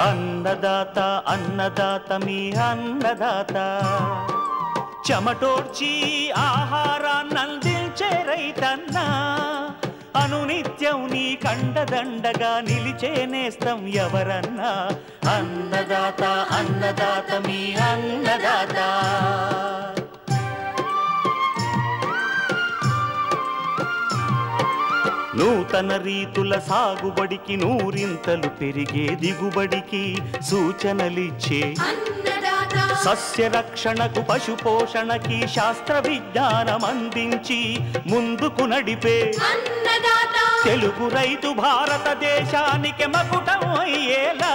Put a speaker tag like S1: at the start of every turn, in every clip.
S1: అన్నదాత అన్నదాత మీ అన్నదాత. చెమటోడ్చి ఆహారాన్నందించే రైతన్నా. అనునిత్యం నీ కండదండగా నిలిచే నేస్తం ఎవరన్నా. అన్నదాత అన్నదాత మీ అన్నదాత. నూతన రీతుల సాగుబడికి నూరింతలు పెరిగే దిగుబడికి సూచనలిచ్చే సస్య రక్షణకు పశు పోషణకి శాస్త్ర విజ్ఞానం అందించి ముందుకు నడిపే తెలుగు రైతు భారతదేశానికి మకుటం అయ్యేలా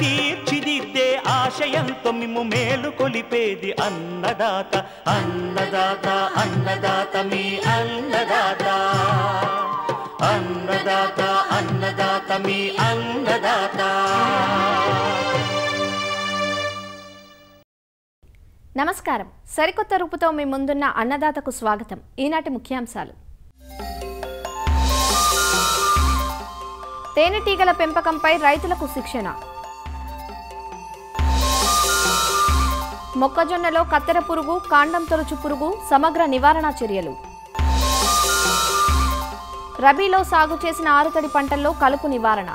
S1: తీర్చిదిద్దే ఆశయంతో మిమ్ము మేలు కొలిపేది అన్నదాత. అన్నదాత అన్నదాత మీ అన్నదాత. అన్నదాత అన్నదాత మీ అన్నదాత.
S2: నమస్కారం. సరికొత్త రూపుతో మీ ముందున్న అన్నదాతకు స్వాగతం. ఈనాటి ముఖ్యాంశాలు. తేనెటీగల పెంపకంపై రైతులకు శిక్షణ. మొక్కజొన్నలో కత్తెర పురుగు కాండం తొలుచు పురుగు సమగ్ర నివారణ చర్యలు. రబీలో సాగు చేసిన ఆరుతడి పంటల్లో కలుపు నివారణ.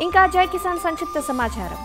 S2: ఇంకా జై కిసాన్ సంక్షిప్త సమాచారం.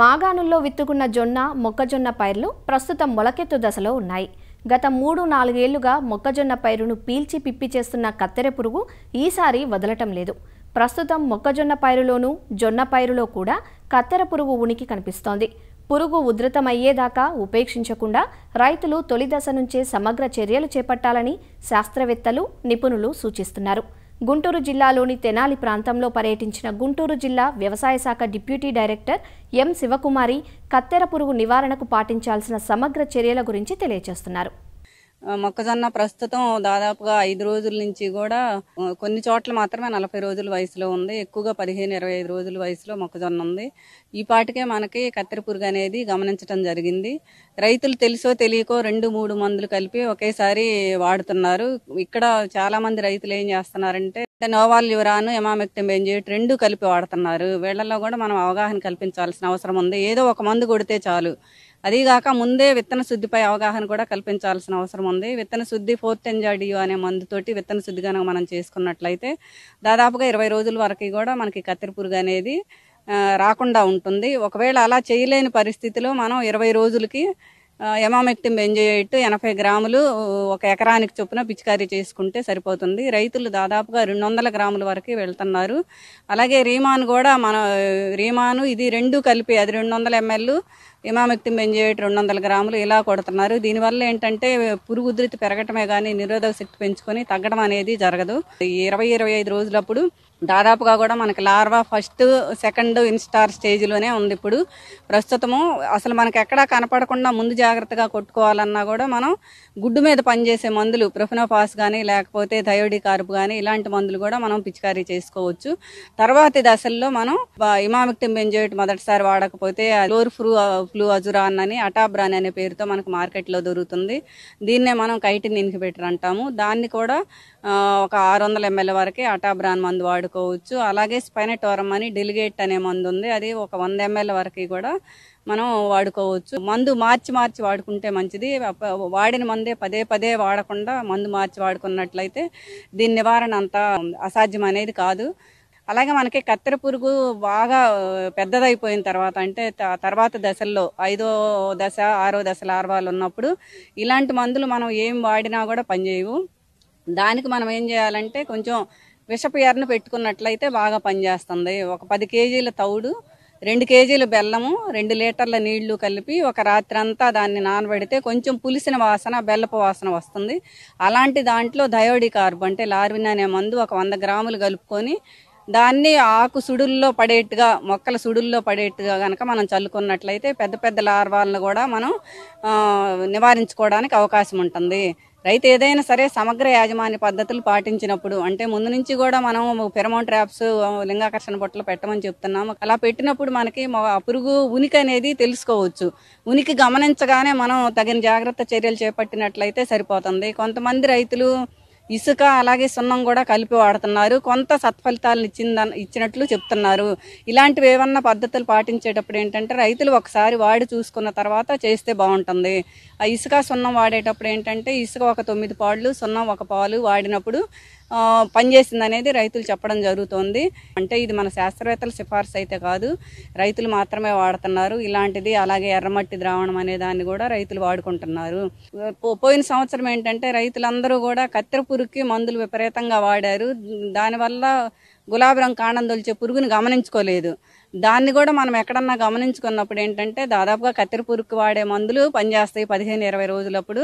S2: మాగాణుల్లో విత్తుకున్న జొన్న మొక్కజొన్న పైర్లు ప్రస్తుతం మొలకెత్తు దశలో ఉన్నాయి. గత మూడు నాలుగేళ్ళుగా మొక్కజొన్న పైరును పీల్చి పిప్పి చేస్తున్న కత్తెర పురుగు ఈసారి వదలటం లేదు. ప్రస్తుతం మొక్కజొన్న పైరులోనూ జొన్న పైరులో కూడా కత్తెర పురుగు ఉనికి కనిపిస్తోంది. పురుగు ఉధృతమయ్యేదాకా ఉపేక్షించకుండా రైతులు తొలి దశ నుంచే సమగ్ర చర్యలు చేపట్టాలని శాస్త్రవేత్తలు నిపుణులు సూచిస్తున్నారు. గుంటూరు జిల్లాలోని తెనాలి ప్రాంతంలో పర్యటించిన గుంటూరు జిల్లా వ్యవసాయ శాఖ డిప్యూటీ డైరెక్టర్ ఎం శివకుమారి కత్తెర పురుగు నివారణకు పాటించాల్సిన సమగ్ర చర్యల గురించి తెలియజేస్తున్నారు.
S3: మొక్కజొన్న ప్రస్తుతం దాదాపుగా ఐదు రోజుల నుంచి కూడా కొన్ని చోట్ల మాత్రమే నలభై రోజుల వయసులో ఉంది. ఎక్కువగా పదిహేను ఇరవై ఐదు రోజుల వయసులో మొక్కజొన్న ఉంది. ఈ పాటికే మనకి కత్తెర పురుగు అనేది గమనించడం జరిగింది. రైతులు తెలుసో తెలియకో రెండు మూడు మందులు కలిపి ఒకేసారి వాడుతున్నారు. ఇక్కడ చాలామంది రైతులు ఏం చేస్తున్నారంటే నోవాల్ యువరాను ఎమామెక్టిన్ బెంజేట్ రెండు కలిపి వాడుతున్నారు. వీళ్ళల్లో కూడా మనం అవగాహన కల్పించాల్సిన అవసరం ఉంది. ఏదో ఒక మందు కొడితే చాలు. అదీగాక ముందే విత్తన శుద్ధిపై అవగాహన కూడా కల్పించాల్సిన అవసరం ఉంది. విత్తన శుద్ధి ఫోర్త్ ఎంజాడియో అనే మందుతోటి విత్తన శుద్ధి కనుక మనం చేసుకున్నట్లయితే దాదాపుగా ఇరవై రోజుల వరకు కూడా మనకి కత్తిరిపురుగు అనేది రాకుండా ఉంటుంది. ఒకవేళ అలా చేయలేని పరిస్థితిలో మనం ఇరవై రోజులకి ఎమామెక్టిం బెంజోయేట్ ఎనభై గ్రాములు ఒక ఎకరానికి చొప్పున పిచికారీ చేసుకుంటే సరిపోతుంది. రైతులు దాదాపుగా రెండు వందల గ్రాముల వరకు వెళ్తున్నారు. అలాగే రీమాన్ కూడా మన రీమాను ఇది రెండు కలిపి అది రెండు వందల ఎంఎల్ ఇమామెక్తిం బెంజేట్ రెండు వందల గ్రాములు ఇలా కొడుతున్నారు. దీనివల్ల ఏంటంటే పురుగు ఉధృతి పెరగటమే కానీ నిరోధక శక్తి పెంచుకొని తగ్గడం అనేది జరగదు. ఇరవై ఇరవై ఐదు రోజులప్పుడు దాదాపుగా కూడా మనకి లార్వా ఫస్ట్ సెకండ్ ఇన్స్టార్ స్టేజ్లోనే ఉంది ఇప్పుడు. ప్రస్తుతము అసలు మనకి ఎక్కడా కనపడకుండా ముందు జాగ్రత్తగా కొట్టుకోవాలన్నా కూడా మనం గుడ్డు మీద పనిచేసే మందులు ప్రొఫినోపాస్ కానీ లేకపోతే థయోడి కార్పు కానీ ఇలాంటి మందులు కూడా మనం పిచికారీ చేసుకోవచ్చు. తర్వాతి దశల్లో మనం ఇమామిక్టిన్ బెంజోయిట్ మొదటిసారి వాడకపోతే లోర్ ఫ్లూ అజురాన్ అని అటాబ్రాన్ అనే పేరుతో మనకు మార్కెట్లో దొరుకుతుంది. దీన్నే మనం కైటిన్ ఇన్హిబిటర్ అంటాము. దాన్ని కూడా ఒక ఆరు వందల ఎంఎల్ వరకే అటాబ్రాన్ మందు వాడుకోవచ్చు. అలాగే స్పైనటోరం అని డెలిగేట్ అనే మందు ఉంది. అది ఒక వంద ఎంఎల్ వరకు కూడా మనం వాడుకోవచ్చు. మందు మార్చి మార్చి వాడుకుంటే మంచిది. వాడిన మందే పదే పదే వాడకుండా మందు మార్చి వాడుకున్నట్లయితే దీని నివారణ అంత అసాధ్యం అనేది కాదు. అలాగే మనకి కత్తెర పురుగు బాగా పెద్దదైపోయిన తర్వాత అంటే త- తర్వాత దశల్లో ఐదో దశ ఆరో దశ లార్వాలు ఉన్నప్పుడు ఇలాంటి మందులు మనం ఏం వాడినా కూడా పనిచేయవు. దానికి మనం ఏం చేయాలంటే కొంచెం విషపు ఎర్రను పెట్టుకున్నట్లయితే బాగా పనిచేస్తుంది. ఒక పది కేజీల తౌడు రెండు కేజీలు బెల్లము రెండు లీటర్ల నీళ్ళు కలిపి ఒక రాత్రి అంతా దాన్ని నానబెడితే కొంచెం పులిసిన వాసన బెల్లపు వాసన వస్తుంది. అలాంటి దాంట్లో థయోడి కార్బ్ అంటే లార్విన్ అనే మందు ఒక వంద గ్రాములు కలుపుకొని దాన్ని ఆకు సుడుల్లో పడేట్టుగా మొక్కల సుడుల్లో పడేట్టుగా కనుక మనం చల్లుకున్నట్లయితే పెద్ద పెద్ద లార్వాలను కూడా మనం నివారించుకోవడానికి అవకాశం ఉంటుంది. రైతు ఏదైనా సరే సమగ్ర యాజమాన్య పద్ధతులు పాటించినప్పుడు అంటే ముందు నుంచి కూడా మనం ఫెరమౌన్ ట్రాప్స్ లింగాకర్షణ బొట్టలు పెట్టమని చెప్తున్నాము. అలా పెట్టినప్పుడు మనకి ఆ పురుగు ఉనికి అనేది తెలుసుకోవచ్చు. ఉనికి గమనించగానే మనం తగిన జాగ్రత్త చర్యలు చేపట్టినట్లయితే సరిపోతుంది. కొంతమంది రైతులు ఇసుక అలాగే సున్నం కూడా కలిపి వాడుతున్నారు. కొంత సత్ఫలితాలను ఇచ్చింద ఇచ్చినట్లు చెప్తున్నారు. ఇలాంటివి ఏమన్నా పద్ధతులు పాటించేటప్పుడు ఏంటంటే రైతులు ఒకసారి వాడి చూసుకున్న తర్వాత చేస్తే బాగుంటుంది. ఆ ఇసుక సున్నం వాడేటప్పుడు ఏంటంటే ఇసుక ఒక తొమ్మిది పాళ్ళు సున్నం ఒక పాలు వాడినప్పుడు పనిచేసింది అనేది రైతులు చెప్పడం జరుగుతోంది. అంటే ఇది మన శాస్త్రవేత్తల సిఫార్సు అయితే కాదు. రైతులు మాత్రమే వాడుతున్నారు. ఇలాంటిది అలాగే ఎర్రమట్టి ద్రావణం అనే దాన్ని కూడా రైతులు వాడుకుంటున్నారు. పో- పోయిన సంవత్సరం ఏంటంటే రైతులందరూ కూడా కత్తెర పురుగుకి మందులు విపరీతంగా వాడారు. దానివల్ల గులాబీ రంగు కాండం తొలిచే పురుగుని గమనించుకోలేదు. దాన్ని కూడా మనం ఎక్కడన్నా గమనించుకున్నప్పుడు ఏంటంటే దాదాపుగా కత్తెర పురుగుకి వాడే మందులు పనిచేస్తాయి పదిహేను ఇరవై రోజులప్పుడు.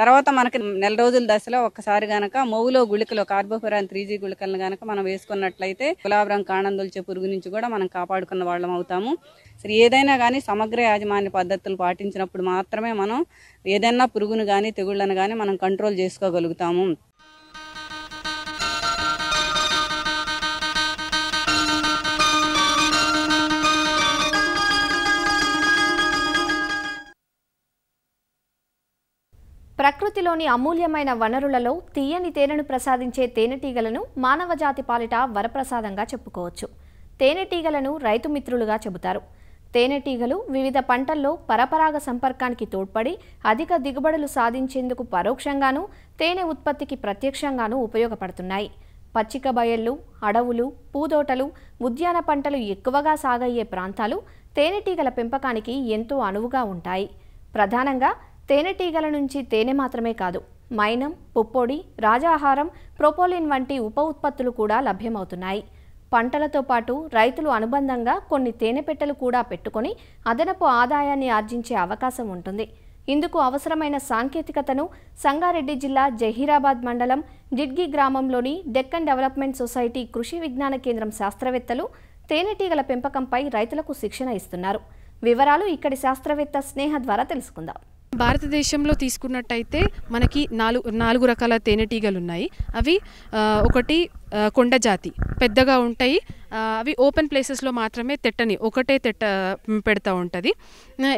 S3: తర్వాత మనకి నెల రోజుల దశలో ఒక్కసారి గనక మౌలో గుళికలు కార్బోఫెరాన్ త్రీ జీ గుళికలను గనక మనం వేసుకున్నట్లయితే గులాబీ రంగు కాండం తొలిచే పురుగు నుంచి కూడా మనం కాపాడుకున్న వాళ్ళం అవుతాము. సరే ఏదైనా కానీ సమగ్ర యాజమాన్య పద్ధతులు పాటించినప్పుడు మాత్రమే మనం ఏదైనా పురుగును కానీ తెగుళ్ళను కానీ మనం కంట్రోల్ చేసుకోగలుగుతాము.
S2: ప్రకృతిలోని అమూల్యమైన వనరులలో తీయని తేనెను ప్రసాదించే తేనెటీగలను మానవజాతి పాలిట వరప్రసాదంగా చెప్పుకోవచ్చు. తేనెటీగలను రైతు మిత్రులుగా చెబుతారు. తేనెటీగలు వివిధ పంటల్లో పరపరాగ సంపర్కానికి తోడ్పడి అధిక దిగుబడులు సాధించేందుకు పరోక్షంగానూ తేనె ఉత్పత్తికి ప్రత్యక్షంగానూ ఉపయోగపడుతున్నాయి. పచ్చిక బయళ్ళు అడవులు పూదోటలు ఉద్యాన పంటలు ఎక్కువగా సాగయ్యే ప్రాంతాలు తేనెటీగల పెంపకానికి ఎంతో అనువుగా ఉంటాయి. ప్రధానంగా తేనెటీగల నుంచి తేనె మాత్రమే కాదు మైనం పుప్పొడి రాజాహారం ప్రోపోలిన్ వంటి ఉప ఉత్పత్తులు కూడా లభ్యమవుతున్నాయి. పంటలతో పాటు రైతులు అనుబంధంగా కొన్ని తేనె పెట్టెలు కూడా పెట్టుకొని అదనపు ఆదాయాన్ని ఆర్జించే అవకాశం ఉంటుంది. ఇందుకు అవసరమైన సాంకేతికతను సంగారెడ్డి జిల్లా జహీరాబాద్ మండలం జిడ్గి గ్రామంలోని డెక్కన్ డెవలప్మెంట్ సొసైటీ కృషి విజ్ఞాన కేంద్రం శాస్త్రవేత్తలు తేనెటీగల పెంపకంపై రైతులకు శిక్షణ ఇస్తున్నారు. వివరాలు ఇక్కడి శాస్త్రవేత్త స్నేహ ద్వారా తెలుసుకుందాం.
S4: భారతదేశంలో తీసుకున్నట్టయితే మనకి నాలుగు నాలుగు రకాల తేనెటీగలు ఉన్నాయి అవి ఒకటి కొండ జాతి. పెద్దగా ఉంటాయి. అవి ఓపెన్ ప్లేసెస్లో మాత్రమే తెట్టని ఒకటే తెట్ట పెడతా ఉంటుంది.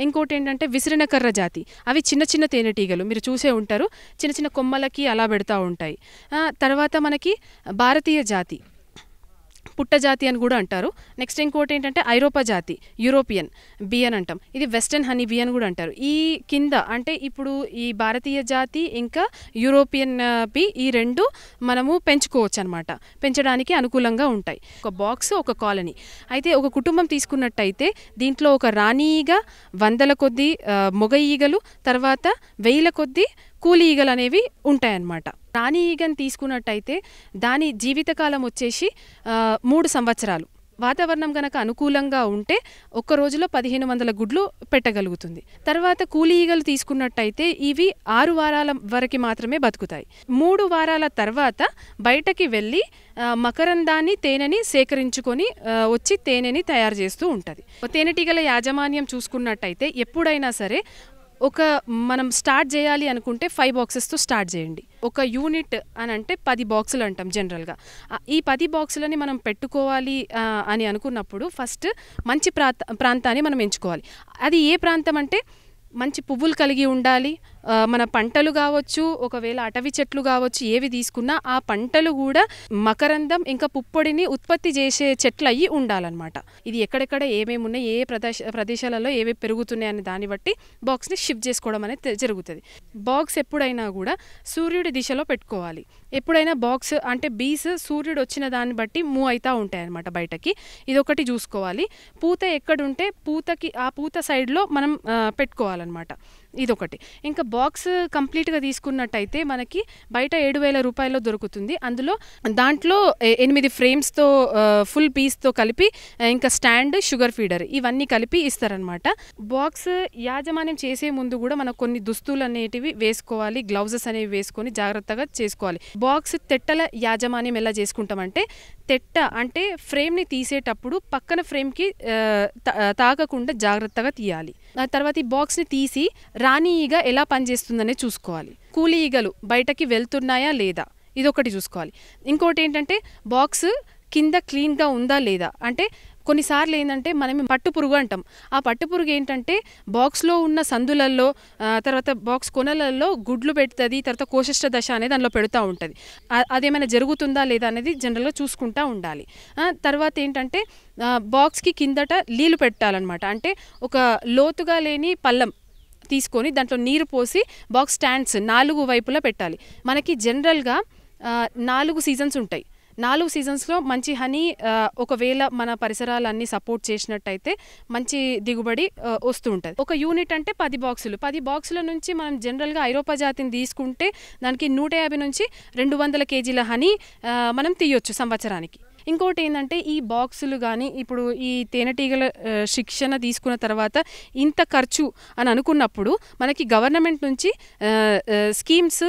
S4: ఇంకోటి ఏంటంటే విసిరిన కర్ర జాతి. అవి చిన్న చిన్న తేనెటీగలు మీరు చూసే ఉంటారు. చిన్న చిన్న కొమ్మలకి అలా పెడతా ఉంటాయి. తర్వాత మనకి భారతీయ జాతి. పుట్ట జాతి అని కూడా అంటారు. నెక్స్ట్ ఇంకోటి ఏంటంటే ఐరోపా జాతి యూరోపియన్ బీ అని అంటాం. ఇది వెస్టర్న్ హనీ బీ అని కూడా అంటారు. ఈ కింద అంటే ఇప్పుడు ఈ భారతీయ జాతి ఇంకా యూరోపియన్ బీ ఈ రెండు మనము పెంచుకోవచ్చు అనమాట పెంచడానికి అనుకూలంగా ఉంటాయి. ఒక బాక్స్ ఒక కాలనీ. అయితే ఒక కుటుంబం తీసుకున్నట్టయితే దీంట్లో ఒక రాణి ఈగ వందల కొద్దీ మొగ ఈగలు తర్వాత వెయ్యిల కొద్దీ కూలి ఈగలు అనేవి ఉంటాయన్నమాట. రాణి ఈగను తీసుకున్నట్టయితే దాని జీవితకాలం వచ్చేసి మూడు సంవత్సరాలు. వాతావరణం గనక అనుకూలంగా ఉంటే ఒక్క రోజులో పదిహేను వందల గుడ్లు పెట్టగలుగుతుంది. తర్వాత కూలి ఈగలు తీసుకున్నట్టయితే ఇవి ఆరు వారాల వరకు మాత్రమే బతుకుతాయి. మూడు వారాల తర్వాత బయటకి వెళ్ళి మకరందాన్ని తేనెని సేకరించుకొని వచ్చి తేనెని తయారు చేస్తూ ఉంటుంది. తేనెటీగల యాజమాన్యం చూసుకున్నట్టయితే ఎప్పుడైనా సరే ఒక మనం స్టార్ట్ చేయాలి అనుకుంటే ఫైవ్ బాక్సెస్తో స్టార్ట్ చేయండి. ఒక యూనిట్ అని అంటే పది బాక్సులు అంటాం జనరల్గా. ఈ పది బాక్సులని మనం పెట్టుకోవాలి అని అనుకున్నప్పుడు ఫస్ట్ మంచి ప్రాంత ప్రాంతాన్ని మనం ఎంచుకోవాలి. అది ఏ ప్రాంతం అంటే మంచి పువ్వులు కలిగి ఉండాలి మన పంటలు కావచ్చు ఒకవేళ అటవీ చెట్లు కావచ్చు ఏవి తీసుకున్నా ఆ పంటలు కూడా మకరందం ఇంకా పుప్పొడిని ఉత్పత్తి చేసే చెట్లు అయ్యి ఉండాలన్నమాట. ఇది ఎక్కడెక్కడ ఏమేమి ఉన్నాయి ఏ ప్రదేశ ప్రదేశాలలో ఏవి పెరుగుతున్నాయి అనే దాన్ని బట్టి బాక్స్ని షిఫ్ట్ చేసుకోవడం అనేది జరుగుతుంది. బాక్స్ ఎప్పుడైనా కూడా సూర్యుడి దిశలో పెట్టుకోవాలి. ఎప్పుడైనా బాక్స్ అంటే బీస్ సూర్యుడు వచ్చిన దాన్ని బట్టి మూవ్ అవుతూ ఉంటాయి అనమాట బయటకి. ఇదొకటి చూసుకోవాలి. పూత ఎక్కడుంటే పూతకి ఆ పూత సైడ్లో మనం పెట్టుకోవాలన్నమాట. ఇదొకటి. ఇంకా బాక్స్ కంప్లీట్గా తీసుకున్నట్టయితే మనకి బయట ఏడు వేల రూపాయల్లో దొరుకుతుంది. అందులో దాంట్లో ఎనిమిది ఫ్రేమ్స్తో ఫుల్ పీస్తో కలిపి ఇంకా స్టాండ్ షుగర్ ఫీడర్ ఇవన్నీ కలిపి ఇస్తారనమాట బాక్స్ యాజమాన్యం చేసే ముందు కూడా మనం కొన్ని దుస్తులు అనేటివి వేసుకోవాలి గ్లౌజెస్ అనేవి వేసుకొని జాగ్రత్తగా చేసుకోవాలి. బాక్స్ తెట్టల యాజమాన్యం ఎలా చేసుకుంటామంటే తెట్ట అంటే ఫ్రేమ్ని తీసేటప్పుడు పక్కన ఫ్రేమ్కి తా- తాకకుండా జాగ్రత్తగా తీయాలి. ఆ తర్వాత ఈ బాక్స్ని తీసి రాణి ఈగ ఎలా పనిచేస్తుందనే చూసుకోవాలి. కూలి ఈగలు బయటకి వెళ్తున్నాయా లేదా? ఇదొకటి చూసుకోవాలి. ఇంకోటి ఏంటంటే బాక్స్ కింద క్లీన్గా ఉందా లేదా? అంటే కొన్నిసార్లు ఏంటంటే మనం పట్టు పురుగు అంటాం. ఆ పట్టు పురుగు ఏంటంటే బాక్స్లో ఉన్న సందులల్లో తర్వాత బాక్స్ కొనలలో గుడ్లు పెడుతుంది తర్వాత కోశిష్ట దశ అనేది దానిలో పెడుతూ ఉంటుంది. అదేమైనా జరుగుతుందా లేదా అనేది జనరల్గా చూసుకుంటూ ఉండాలి. తర్వాత ఏంటంటే బాక్స్కి కిందట నీళ్ళు పెట్టాలన్నమాట. అంటే ఒక లోతుగా లేని పల్లం తీసుకొని దాంట్లో నీరు పోసి బాక్స్ స్టాండ్స్ నాలుగు వైపులా పెట్టాలి. మనకి జనరల్గా నాలుగు సీజన్స్ ఉంటాయి. నాలుగు సీజన్స్లో మంచి హనీ ఒకవేళ మన పరిసరాలన్నీ సపోర్ట్ చేసినట్టయితే మంచి దిగుబడి వస్తూ ఉంటుంది. ఒక యూనిట్ అంటే పది బాక్సులు. పది బాక్సుల నుంచి మనం జనరల్గా ఐరోపా జాతిని తీసుకుంటే దానికి నూట యాభై నుంచి రెండు వందల కేజీల హనీ మనం తీయొచ్చు సంవత్సరానికి. ఇంకోటి ఏంటంటే ఈ బాక్సులు కానీ ఇప్పుడు ఈ తేనెటీగల శిక్షణ తీసుకున్న తర్వాత ఇంత ఖర్చు అని అనుకున్నప్పుడు మనకి గవర్నమెంట్ నుంచి స్కీమ్స్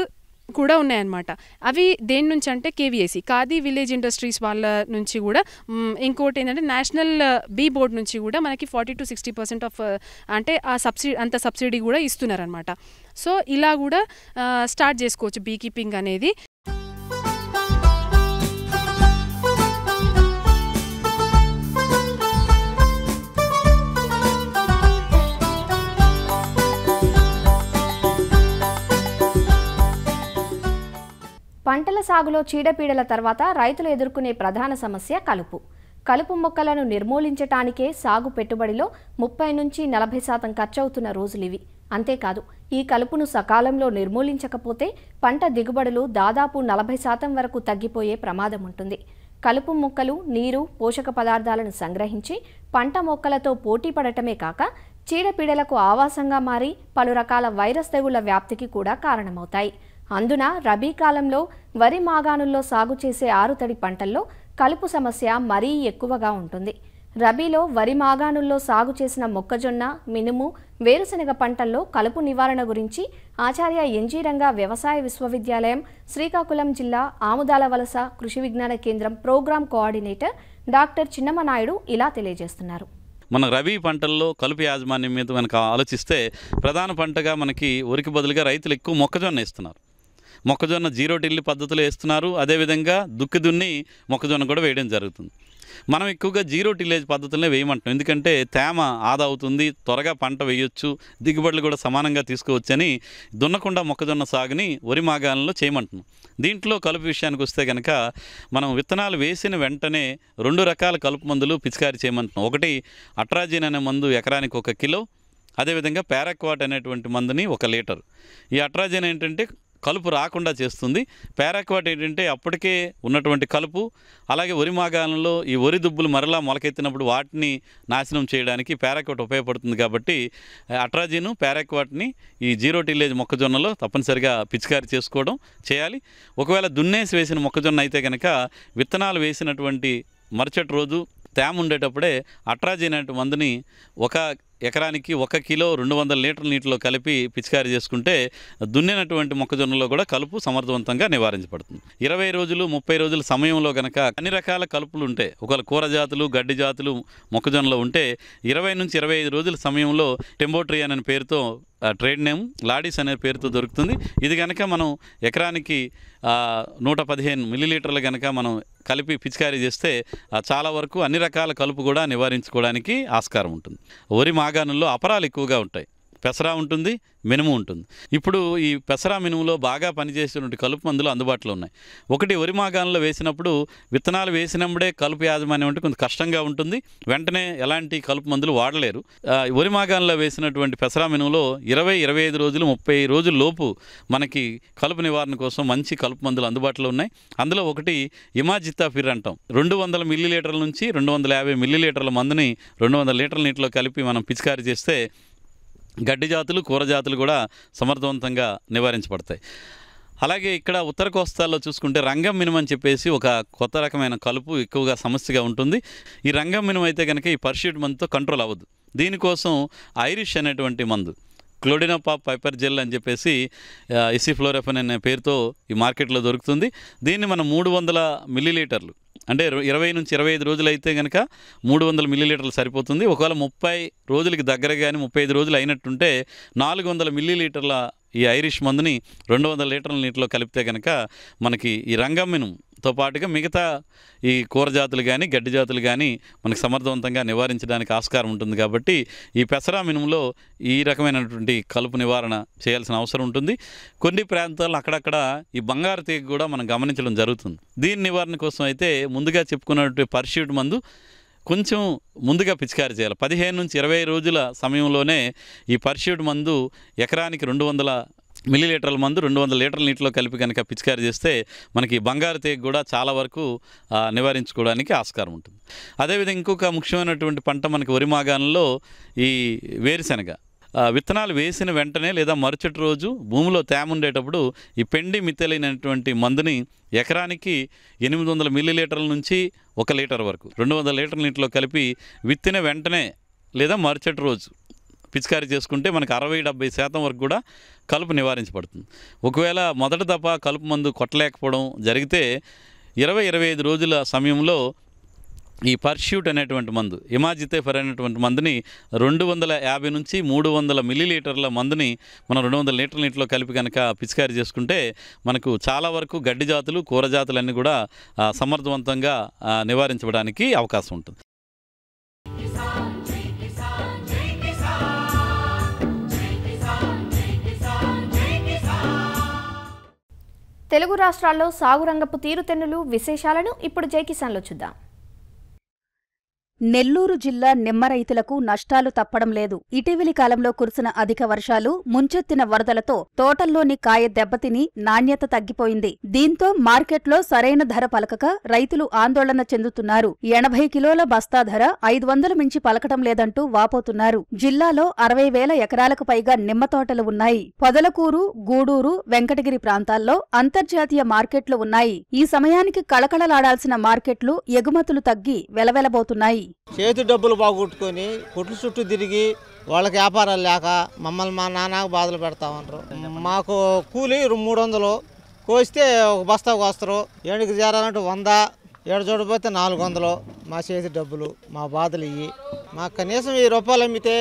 S4: కూడా ఉన్నాయన్నమాట. అవి దేని నుంచి అంటే కేవీఎస్సి ఖాదీ విలేజ్ ఇండస్ట్రీస్ వాళ్ళ నుంచి కూడా ఇంకోటి ఏంటంటే నేషనల్ బీ బోర్డ్ నుంచి కూడా మనకి forty to sixty percent off అంటే ఆ సబ్సిడీ అంత సబ్సిడీ కూడా ఇస్తున్నారనమాట సో ఇలా కూడా స్టార్ట్ చేసుకోవచ్చు బీ కీపింగ్ అనేది.
S2: పంటల సాగులో చీడపీడల తర్వాత రైతులు ఎదుర్కొనే ప్రధాన సమస్య కలుపు. కలుపు మొక్కలను నిర్మూలించటానికే సాగు పెట్టుబడిలో ముప్పై నుంచి నలభై శాతం ఖర్చవుతున్న రోజులివి అంతేకాదు ఈ కలుపును సకాలంలో నిర్మూలించకపోతే పంట దిగుబడులు దాదాపు నలభై శాతం వరకు తగ్గిపోయే ప్రమాదం ఉంటుంది. కలుపు మొక్కలు నీరు పోషక పదార్థాలను సంగ్రహించి పంట మొక్కలతో పోటీ పడటమే కాక చీడపీడలకు ఆవాసంగా మారి పలు రకాల వైరస్ తెగుళ్ళ వ్యాప్తికి కూడా కారణమవుతాయి. అందున రబీ కాలంలో వరి మాగాణుల్లో సాగు చేసే ఆరుతడి పంటల్లో కలుపు సమస్య మరీ ఎక్కువగా ఉంటుంది. రబీలో వరి మాగాణుల్లో సాగు చేసిన మొక్కజొన్న మినుము వేరుశనగ పంటల్లో కలుపు నివారణ గురించి ఆచార్య ఎన్జీరంగా వ్యవసాయ విశ్వవిద్యాలయం శ్రీకాకుళం జిల్లా ఆముదాల వలస కృషి విజ్ఞాన కేంద్రం ప్రోగ్రాం కోఆర్డినేటర్ డాక్టర్ చిన్నమనాయుడు ఇలా తెలియజేస్తున్నారు.
S5: మన రబీ పంటల్లో కలుపు యాజమాన్యం మీద మనకు ఆలోచిస్తే ప్రధాన పంటగా మనకి ఉరికి బదులుగా రైతులు ఎక్కువ మొక్కజొన్న ఇస్తున్నారు మొక్కజొన్న జీరో టిల్లి పద్ధతిలో వేస్తున్నారు. అదేవిధంగా దుక్కి దున్ని మొక్కజొన్న కూడా వేయడం జరుగుతుంది. మనం ఎక్కువగా జీరో టిల్లేజ్ పద్ధతులనే వేయమంటాం ఎందుకంటే తేమ ఆదా అవుతుంది త్వరగా పంట వేయొచ్చు దిగుబడులు కూడా సమానంగా తీసుకోవచ్చని దున్నకుండా మొక్కజొన్న సాగుని వరి మాగాలంలో చేయమంటున్నాం. దీంట్లో కలుపు విషయానికి వస్తే కనుక మనం విత్తనాలు వేసిన వెంటనే రెండు రకాల కలుపు మందులు పిచికారీ చేయమంటున్నాం. ఒకటి అట్రాజిన్ అనే మందు ఎకరానికి ఒక కిలో అదేవిధంగా పారాక్వాట్ అనేటువంటి మందుని ఒక లీటర్. ఈ అట్రాజిన్ ఏంటంటే కలుపు రాకుండా చేస్తుంది. పారాక్వాట్ ఏంటంటే అప్పటికే ఉన్నటువంటి కలుపు అలాగే వరి మాగాలంలో ఈ వరి దుబ్బులు మరలా మొలకెత్తినప్పుడు వాటిని నాశనం చేయడానికి పారాక్వాట్ ఉపయోగపడుతుంది కాబట్టి అట్రాజిను పారాక్వాట్ని ఈ జీరో టిల్లేజ్ మొక్కజొన్నలో తప్పనిసరిగా పిచికారి చేసుకోవడం చేయాలి. ఒకవేళ దున్నేసి వేసిన మొక్కజొన్న అయితే కనుక విత్తనాలు వేసినటువంటి మరుసటి రోజు తేమ ఉండేటప్పుడే అట్రాజిన్ అనే మందుని ఒక ఎకరానికి ఒక కిలో రెండు వందల లీటర్ల నీటిలో కలిపి పిచికారీ చేసుకుంటే దున్నినటువంటి మొక్కజొన్నలో కూడా కలుపు సమర్థవంతంగా నివారించబడుతుంది. ఇరవై రోజులు ముప్పై రోజుల సమయంలో కనుక అన్ని రకాల కలుపులు ఉంటాయి ఒకవేళ కూర జాతులు గడ్డి జాతులు మొక్కజొన్నలో ఉంటే ఇరవై నుంచి ఇరవై ఐదు రోజుల సమయంలో టెంబోట్రీ అనే పేరుతో ట్రేడ్ నేమ్ లాడీస్ అనే పేరుతో దొరుకుతుంది. ఇది కనుక మనం ఎకరానికి నూట పదిహేను మిల్లీలీటర్లు కనుక మనం కలిపి పిచికారీ చేస్తే చాలా వరకు అన్ని రకాల కలుపు కూడా నివారించుకోవడానికి ఆస్కారం ఉంటుంది. వరి మాగాణుల్లో అపరాలు ఎక్కువగా ఉంటాయి. పెసరా ఉంటుంది మినుము ఉంటుంది. ఇప్పుడు ఈ పెసరా మినుములో బాగా పనిచేసేటువంటి కలుపు మందులు అందుబాటులో ఉన్నాయి. ఒకటి వరి మాగాణంలో వేసినప్పుడు విత్తనాలు వేసినప్పుడే కలుపు యాజమాన్యం అంటే కొంచెం కష్టంగా ఉంటుంది. వెంటనే ఎలాంటి కలుపు మందులు వాడలేరు. ఆ, వరి మాగాణంలో వేసినటువంటి పెసరా మినుములో ఇరవై ఇరవై ఐదు రోజులు ముప్పై రోజుల లోపు మనకి కలుపు నివారణ కోసం మంచి కలుపు మందులు అందుబాటులో ఉన్నాయి. అందులో ఒకటి ఇమాజితాఫిర్ అంటాం. రెండు వందల మిల్లీలీటర్ల నుంచి రెండు వందల యాభై మిల్లీలీటర్ల మందుని రెండు వందల లీటర్ల నీటిలో కలిపి మనం పిచికారీ చేస్తే గడ్డి జాతులు కూర జాతులు కూడా సమర్థవంతంగా నివారించబడతాయి. అలాగే ఇక్కడ ఉత్తర కోస్తాల్లో చూసుకుంటే రంగం మినుము అని చెప్పేసి ఒక కొత్త రకమైన కలుపు ఎక్కువగా సమస్యగా ఉంటుంది. ఈ రంగం మినుము అయితే కనుక ఈ పర్ష్యూట్ మందుతో కంట్రోల్ అవ్వదు. దీనికోసం ఐరిష్ అనేటువంటి మందు క్లోడినోపాప్ పైపర్ జెల్ అని చెప్పేసి ఇసిఫ్లోరెఫన్ అనే పేరుతో ఈ మార్కెట్లో దొరుకుతుంది. దీన్ని మనం మూడు వందల మిల్లీలీటర్లు అంటే ఇరవై నుంచి ఇరవై ఐదు రోజులు అయితే కనుక మూడు వందల మిల్లీలీటర్లు సరిపోతుంది. ఒకవేళ ముప్పై రోజులకి దగ్గర కానీ ముప్పై ఐదు రోజులు అయినట్టుంటే నాలుగు వందల మిల్లీలీటర్ల ఈ ఐరిష్ మందుని రెండు వందల లీటర్ల నీటిలో కలిపితే కనుక మనకి ఈ తో పాటుగా మిగతా ఈ కూర జాతులు కానీ గడ్డి జాతులు కానీ మనకు సమర్థవంతంగా నివారించడానికి ఆస్కారం ఉంటుంది కాబట్టి ఈ పెసరా మినుములో ఈ రకమైనటువంటి కలుపు నివారణ చేయాల్సిన అవసరం ఉంటుంది. కొన్ని ప్రాంతాల్లో అక్కడక్కడ ఈ బంగారు తీగ కూడా మనం గమనించడం జరుగుతుంది. దీని నివారణ కోసం అయితే ముందుగా చెప్పుకున్నటువంటి పర్ష్యూట్ మందు కొంచెం ముందుగా పిచికారి చేయాలి. పదిహేను నుంచి ఇరవై రోజుల సమయంలోనే ఈ పర్ష్యూట్ మందు ఎకరానికి రెండు వందల మిల్లీలీటర్ల మందు రెండు వందల లీటర్ల నీటిలో కలిపి కనుక పిచికారి చేస్తే మనకి బంగారు తేగ కూడా చాలా వరకు నివారించుకోవడానికి ఆస్కారం ఉంటుంది. అదేవిధంగా ఇంకొక ముఖ్యమైనటువంటి పంట మనకి వరి మాగాణంలో ఈ వేరుశెనగ. విత్తనాలు వేసిన వెంటనే లేదా మరుసటి రోజు భూమిలో తేమ ఉండేటప్పుడు ఈ పెండి మిత్తెలైనటువంటి మందుని ఎకరానికి ఎనిమిది వందల మిల్లీలీటర్ల నుంచి ఒక లీటర్ వరకు రెండు వందల లీటర్ల నీటిలో కలిపి విత్తిన వెంటనే లేదా మరుసటి రోజు పిచికారీ చేసుకుంటే మనకు అరవై డెబ్బై శాతం వరకు కూడా కలుపు నివారించబడుతుంది. ఒకవేళ మొదటి దఫా కలుపు మందు కొట్టలేకపోవడం జరిగితే ఇరవై ఇరవై ఐదు రోజుల సమయంలో ఈ పర్ష్యూట్ అనేటువంటి మందు ఇమాజితేఫర్ అనేటువంటి మందుని రెండు వందల యాభై నుంచి మూడు వందల మిల్లీలీటర్ల మందుని మనం రెండు వందల లీటర్ల నీటిలో కలిపి కనుక పిచికారీ చేసుకుంటే మనకు చాలా వరకు గడ్డి జాతులు కూర జాతులన్నీ కూడా సమర్థవంతంగా నివారించడానికి అవకాశం ఉంటుంది.
S2: తెలుగు రాష్ట్రాల్లో సాగు రంగపు తీరుతెన్నులు విశేషాలను ఇప్పుడు జై కిసాన్లో చూద్దాం.
S6: నెల్లూరు జిల్లా నిమ్మ రైతులకు నష్టాలు తప్పడం లేదు. ఇటీవలి కాలంలో కురిసిన అధిక వర్షాలు ముంచెత్తిన వరదలతో తోటల్లోని కాయ దెబ్బతిని నాణ్యత తగ్గిపోయింది. దీంతో మార్కెట్లో సరైన ధర పలకక రైతులు ఆందోళన చెందుతున్నారు. ఎనభై కిలోల బస్తా ధర ఐదు వందలు మించి పలకటం లేదంటూ వాపోతున్నారు. జిల్లాలో అరవై వేల ఎకరాలకు పైగా నిమ్మ తోటలు ఉన్నాయి. పొదలకూరు గూడూరు వెంకటగిరి ప్రాంతాల్లో అంతర్జాతీయ మార్కెట్లు ఉన్నాయి. ఈ సమయానికి కళకళలాడాల్సిన మార్కెట్లు ఎగుమతులు తగ్గి వెలవెలబోతున్నాయి.
S7: చేతి డబ్బులు బాగొట్టుకొని కొట్లు చుట్టూ తిరిగి వాళ్ళకి వ్యాపారాలు లేక మమ్మల్ని మా నాన్న బాధలు పెడతా ఉంటారు. మాకు కూలి మూడు వందలు. కోస్తే ఒక బస్తా కోస్తారు ఏడుకి చేరాలంటే వంద ఏడు చూడపోతే నాలుగు వందలు మా చేతి డబ్బులు మా బాధలు ఇవి మాకు కనీసం వెయ్యి రూపాయలు అమ్మితే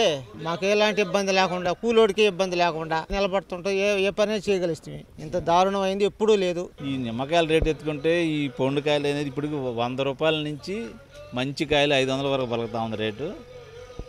S7: మాకు ఎలాంటి ఇబ్బంది లేకుండా కూలోడికి ఇబ్బంది లేకుండా నిలబడుతుంటే ఏ ఏ పని చేయగలుగుతాం ఇంత దారుణం అయింది ఎప్పుడూ లేదు.
S8: ఈ నిమ్మకాయల రేట్ ఎత్తుకుంటే ఈ పొండుకాయలు అనేది ఇప్పుడు వంద రూపాయల నుంచి మంచి కాయలు ఐదు వందల వరకు పలుకుతా ఉంది రేటు.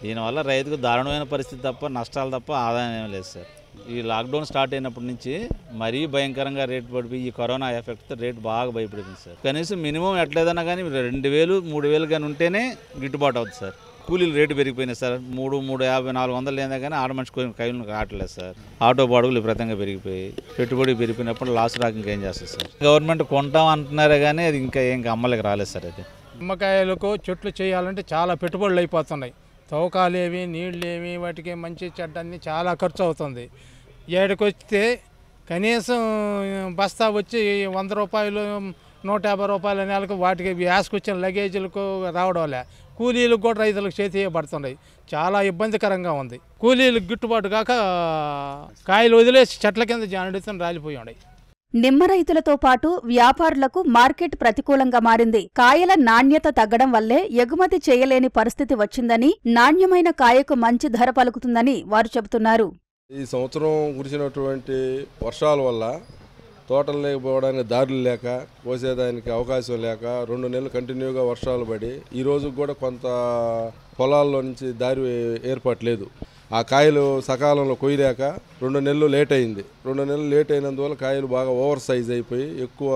S8: దీనివల్ల రైతుకు దారుణమైన పరిస్థితి తప్ప నష్టాలు తప్ప ఆదాయం ఏం లేదు సార్. ఈ లాక్డౌన్ స్టార్ట్ అయినప్పటి నుంచి మరీ భయంకరంగా రేటు పడిపోయి ఈ కరోనా ఎఫెక్ట్తో రేటు బాగా భయపడింది సార్. కనీసం మినిమం ఎట్లేదన్నా కానీ రెండు వేలు మూడు వేలు కానీ ఉంటేనే గిట్టుబాటు అవుతుంది సార్. కూలీలు రేటు పెరిగిపోయినాయి సార్. మూడు మూడు యాభై నాలుగు వందలు లేదా కానీ ఆడ మనిషి కైలు కావట్లేదు సార్. ఆటో బాడుగులు విపరీతంగా పెరిగిపోయి పెట్టుబడి పెరిగిపోయినప్పుడు లాస్ రాక ఇంకేం చేస్తుంది సార్. గవర్నమెంట్ కొంటాం అంటున్నారే కానీ అది ఇంకా ఏం అమ్మలకి రాలేదు సార్ అది.
S9: నిమ్మకాయలకు చెట్లు చేయాలంటే చాలా పెట్టుబడులు అయిపోతున్నాయి. తవ్వకాలేవి నీళ్ళేమి వాటికి మంచి చెడ్డ అన్ని చాలా ఖర్చు అవుతుంది ఏడుకి కనీసం బస్తా వచ్చి వంద రూపాయలు నూట యాభై రూపాయల నెలకు వాటికి వేసుకొచ్చిన లగేజీలకు రావడంలే కూలీలకు కూడా రైతులకు చేతి పడుతున్నాయి చాలా ఇబ్బందికరంగా ఉంది. కూలీలకు గిట్టుబాటు కాక కాయలు వదిలేసి చెట్ల కింద జానడితో రాలిపోయి ఉన్నాయి.
S6: నిమ్మ రైతులతో పాటు వ్యాపారులకు మార్కెట్ ప్రతికూలంగా మారింది. కాయల నాణ్యత తగ్గడం వల్లే ఎగుమతి చేయలేని పరిస్థితి వచ్చిందని నాణ్యమైన కాయకు మంచి ధర పలుకుతుందని వారు చెబుతున్నారు.
S10: ఈ సంవత్సరం కురిసినటువంటి వర్షాల వల్ల తోటలు లేకపోవడానికి దారులు లేక కోసేదానికి అవకాశం లేక రెండు నెలలు కంటిన్యూగా వర్షాలు పడి ఈ రోజు కూడా కొంత పొలాల్లో నుంచి దారి ఏర్పాటు లేదు. ఆ కాయలు సకాలంలో కొయ్యలేక రెండు నెలలు లేట్ అయింది. రెండు నెలలు లేట్ అయినందువల్ల కాయలు బాగా ఓవర్ సైజ్ అయిపోయి ఎక్కువ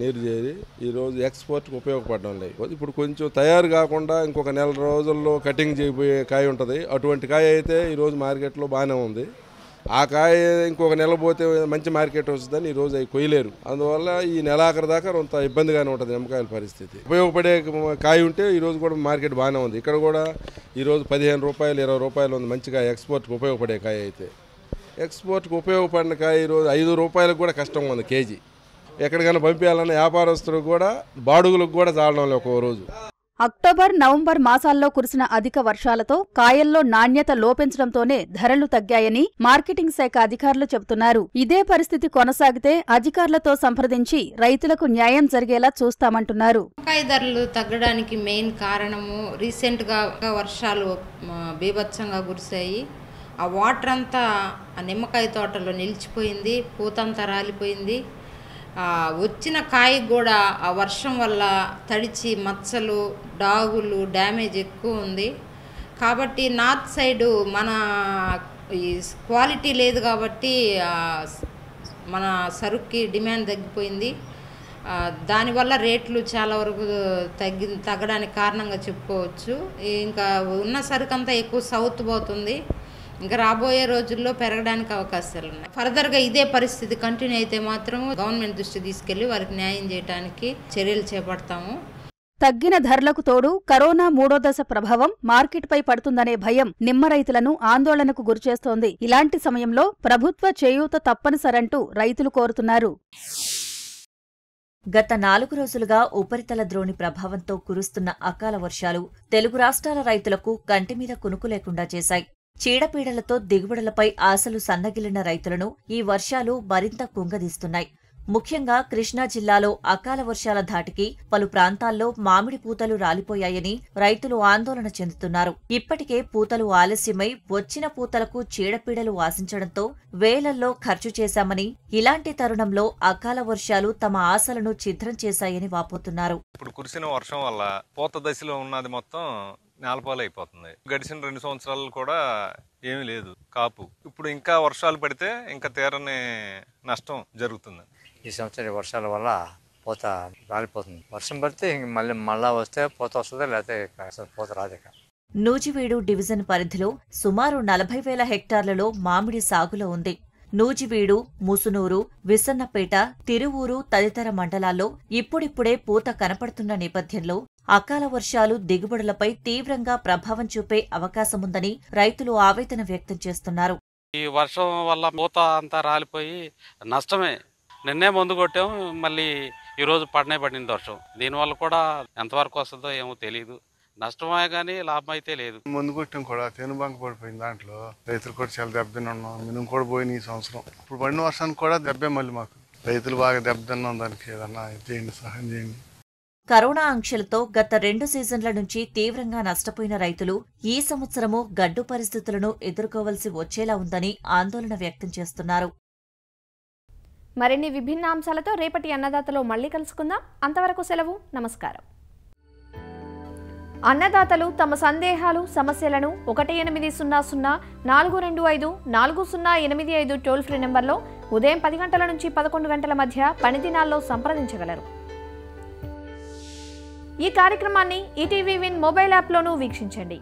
S10: నీరు చేరి ఈరోజు ఎక్స్పోర్ట్కి ఉపయోగపడడం లేదు. ఇప్పుడు కొంచెం తయారు కాకుండా ఇంకొక నెల రోజుల్లో కటింగ్ చేయబోయే కాయ ఉంటుంది. అటువంటి కాయ అయితే ఈరోజు మార్కెట్లో బాగానే ఉంది. ఆ కాయ ఇంకొక నెల పోతే మంచి మార్కెట్ వస్తుందని ఈ రోజు అవి కొయ్యలేరు. అందువల్ల ఈ నెలాఖరు దాకా కొంత ఇబ్బందిగానే ఉంటుంది నిమ్మకాయల పరిస్థితి. ఉపయోగపడే కాయ ఉంటే ఈరోజు కూడా మార్కెట్ బాగానే ఉంది. ఇక్కడ కూడా ఈరోజు పదిహేను రూపాయలు ఇరవై రూపాయలు ఉంది మంచిగా ఎక్స్పోర్ట్కి ఉపయోగపడే కాయ అయితే. ఎక్స్పోర్ట్కి ఉపయోగపడిన కాయ ఈరోజు ఐదు రూపాయలకు కూడా కష్టం ఉంది కేజీ. ఎక్కడికైనా పంపించాలన్న వ్యాపారస్తులకు కూడా బాడుగులకు కూడా చాలడం లేదు ఒక్కో రోజు.
S6: అక్టోబర్ నవంబర్ మాసాల్లో కురిసిన అధిక వర్షాలతో కాయల్లో నాణ్యత లోపించడంతోనే ధరలు తగ్గాయని మార్కెటింగ్ శాఖ అధికారులు చెబుతున్నారు. ఇదే పరిస్థితి కొనసాగితే అధికారులతో సంప్రదించి రైతులకు న్యాయం జరిగేలా చూస్తామంటున్నారు.
S11: వంకాయ ధరలు తగ్గడానికి మెయిన్ కారణము రీసెంట్గా వర్షాలు బీభత్సంగా కురిశాయి. ఆ వాటర్ అంతా ఆ నిమ్మకాయ తోటలో నిలిచిపోయింది పూతంతా రాలిపోయింది. వచ్చిన కాయ కూడా ఆ వర్షం వల్ల తడిచి మచ్చలు డాగులు డ్యామేజ్ ఎక్కువ ఉంది. కాబట్టి నార్త్ సైడు మన ఈ క్వాలిటీ లేదు కాబట్టి మన సరుక్కి డిమాండ్ తగ్గిపోయింది. దానివల్ల రేట్లు చాలా వరకు తగ్గి తగ్గడానికి కారణంగా చెప్పుకోవచ్చు. ఇంకా ఉన్న సరుకు అంతా ఎక్కువ సౌత్ పోతుంది. ఇంకా రాబోయే రోజుల్లో పెరగడానికి అవకాశాలు ఉన్నాయి. ఫర్దర్గా ఇదే పరిస్థితి కంటిన్యూ అయితే మాత్రం గవర్నమెంట్ దృష్టి తీసుకెళ్ళి వారికి న్యాయం చేయడానికి చర్యలు చేపడతాము.
S6: తగ్గిన ధరలకు తోడు కరోనా మూడో దశ ప్రభావం మార్కెట్పై పడుతుందనే భయం నిమ్మ రైతులను ఆందోళనకు గురిచేస్తోంది ఇలాంటి సమయంలో ప్రభుత్వ చేయూత తప్పనిసరంటూ రైతులు కోరుతున్నారు.
S12: గత నాలుగు రోజులుగా ఉపరితల ద్రోణి ప్రభావంతో కురుస్తున్న అకాల వర్షాలు తెలుగు రాష్ట్రాల రైతులకు కంటిమీద కునుకు లేకుండా చేశాయి. చీడపీడలతో దిగుబడులపై ఆశలు సన్నగిలిన రైతులను ఈ వర్షాలు మరింత కుంగదీస్తున్నాయి. ముఖ్యంగా కృష్ణా జిల్లాలో అకాల వర్షాల ధాటికి పలు ప్రాంతాల్లో మామిడి పూతలు రాలిపోయాయని రైతులు ఆందోళన చెందుతున్నారు. ఇప్పటికే పూతలు ఆలస్యమై వచ్చిన పూతలకు చీడపీడలు ఆశించడంతో వేలల్లో ఖర్చు చేశామని ఇలాంటి తరుణంలో అకాల వర్షాలు తమ ఆశలను ఛిద్రం చేశాయని వాపోతున్నారు.
S13: ఇప్పుడు కురిసిన వర్షం వల్ల పూత దశలో ఉన్నది మొత్తం నేలపాలు అయిపోతుంది. గడిచిన రెండు సంవత్సరాలు కూడా ఏమీ లేదు. కాపు. ఇప్పుడు ఇంకా వర్షాలు పడితే ఇంకా తీరని నష్టం జరుగుతుంది.
S14: ఈ సంవత్సరం వర్షాల వల్ల పూత రాలిపోతుంది. వర్షం పడితే మళ్ళీ మళ్ళా వస్తే పూత వస్తుంది లేకపోతే పూత రాదు ఇక.
S12: నూజివీడు డివిజన్ పరిధిలో సుమారు నలభై వేల హెక్టార్లలో మామిడి సాగులో ఉంది. నూజివీడు ముసునూరు విసన్నపేట తిరువూరు తదితర మండలాల్లో ఇప్పుడిప్పుడే పూత కనపడుతున్న నేపథ్యంలో అకాల వర్షాలు దిగుబడులపై తీవ్రంగా ప్రభావం చూపే అవకాశముందని రైతులు ఆవేదన వ్యక్తం చేస్తున్నారు.
S15: ఈ వర్షం వల్ల పూత అంతా రాలిపోయి నష్టమే. నిన్నే మందు కొట్టాం మళ్ళీ ఈరోజు పడనే పడింది వర్షం. దీనివల్ల కూడా ఎంతవరకు వస్తుందో ఏమో తెలియదు నష్టమే కానీ లాభం అయితే లేదు.
S16: ముందు కొట్టాం కూడా తేను బంక పడిపోయింది దాంట్లో. రైతులు కూడా చాలా దెబ్బతిని ఉన్నాం. మినుము కూడా పోయినాయి ఈ సంవత్సరం. ఇప్పుడు పడిన వర్షానికి కూడా దెబ్బే మళ్ళీ మాకు. రైతులు బాగా దెబ్బతిన్నాం దానికి ఏదన్నా చేయండి సహాయం చేయండి.
S12: కరోనా ఆంక్షలతో గత రెండు సీజన్ల నుంచి తీవ్రంగా నష్టపోయిన రైతులు ఈ సంవత్సరము గడ్డు పరిస్థితులను ఎదుర్కోవలసి వచ్చేలా ఉందని ఆందోళన వ్యక్తం చేస్తున్నారు.
S2: మరిన్ని విభిన్న అంశాలతో రేపటి అన్నదాతలో మళ్ళీ కలుసుకుందాం. అంతవరకు సెలవు నమస్కారం. అన్నదాతలు తమ సందేహాలు సమస్యలను ఒకటి ఎనిమిది సున్నా సున్నా నాలుగు రెండు ఐదు నాలుగు సున్నా ఎనిమిది ఐదు టోల్ ఫ్రీ నెంబర్లో ఉదయం పది గంటల నుంచి పదకొండు గంటల మధ్య పని దినాల్లో సంప్రదించగలరు. ఈ కార్యక్రమాన్ని ఈటీవీ విన్ మొబైల్ యాప్లోనూ వీక్షించండి.